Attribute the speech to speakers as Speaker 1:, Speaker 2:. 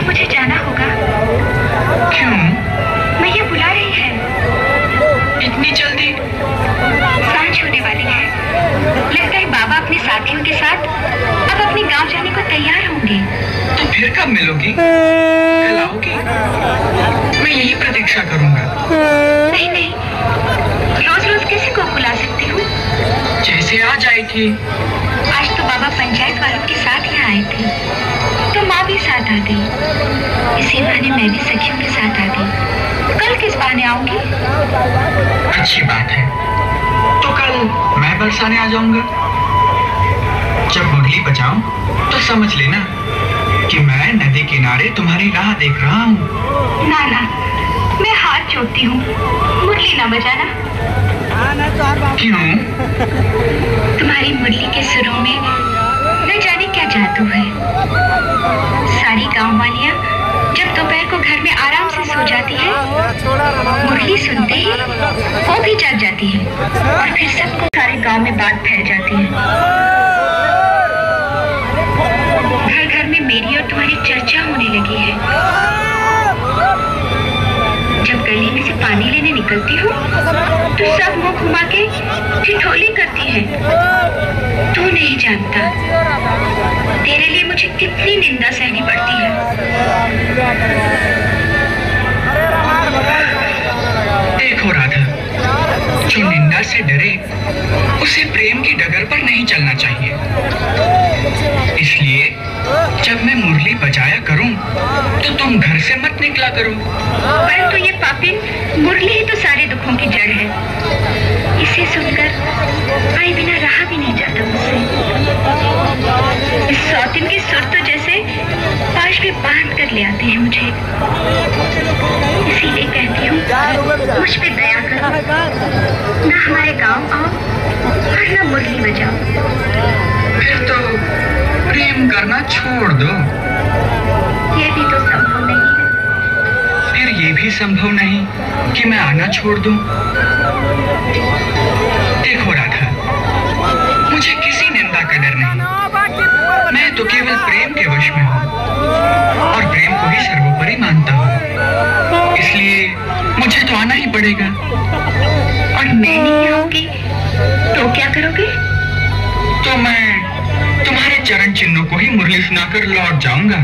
Speaker 1: अब मुझे जाना होगा।
Speaker 2: क्यों?
Speaker 1: मैं ये बुला रही है।
Speaker 2: इतनी जल्दी?
Speaker 1: साँझ होने वाली है। लगता है बाबा अपने साथियों के साथ अब अपने गाँव जाने को तैयार होंगे।
Speaker 2: तो फिर कब मिलोगी? कल आओगी? मैं यही प्रतीक्षा करूँगा।
Speaker 1: नहीं नहीं। रोज रोज किसी को बुला सकती हूँ?
Speaker 2: जैसे आ जाए थी।
Speaker 1: आज तो बाबा पंचायत वालों के साथ यहाँ आए थे। तो माँ भी साथ आ गई। इसी बहाने मैं भी सखियों के साथ आ गई। कल किस बहाने आऊँगी?
Speaker 2: अच्छी बात है। तो कल मैं बरसाने आ जाऊँगा। जब मुरली बजाऊं तो समझ लेना कि मैं नदी किनारे तुम्हारी राह देख रहा हूँ।
Speaker 1: ना ना मैं हाथ जोड़ती हूँ। मुरली ना बजाना।
Speaker 2: क्यों?
Speaker 1: तुम्हारी मुरली के सुरों में न जाने क्या जादू है। सारी गाँव वालियाँ जब दोपहर को घर में आराम से सो जाती है मुरली सुनते ही वो भी जाग जाती है और फिर सबको सारे गाँव में बात फैल जाती है। घर घर में मेरी और तुम्हारी चर्चा होने लगी है। जब गली में से पानी लेने निकलती हूँ तो सब मुँह घुमा के ठिठोली करती है। तू नहीं जानता।
Speaker 2: से डरे, उसे प्रेम की डगर पर नहीं चलना चाहिए। इसलिए, जब मैं मुरली बजाया करूँ तो तुम घर से मत निकला करो। परंतु
Speaker 1: ये पापिन, मुरली ही तो सारे दुखों की जड़ है। इसे सुनकर आए बिना रहा भी नहीं जाता मुझसे। इस सौतिन के सुर तो जैसे पाश में बाँध कर ले आते हैं मुझे। इसीलिए कहती हूँ, मुझ पे दया करो। ना हमारे गाँव आओ और ना मुरली बजाओ
Speaker 2: फिर तो प्रेम करना छोड़ दो।
Speaker 1: ये भी तो संभव नहीं है।
Speaker 2: फिर ये भी संभव नहीं कि मैं आना छोड़ दूँ। देखो राधा मुझे किसी निंदा का डर नहीं। मैं तो केवल प्रेम के वश में हूँ। और प्रेम
Speaker 1: करोगे?
Speaker 2: तो मैं तुम्हारे चरण चिन्हों को ही मुरली सुनाकर लौट जाऊँगा।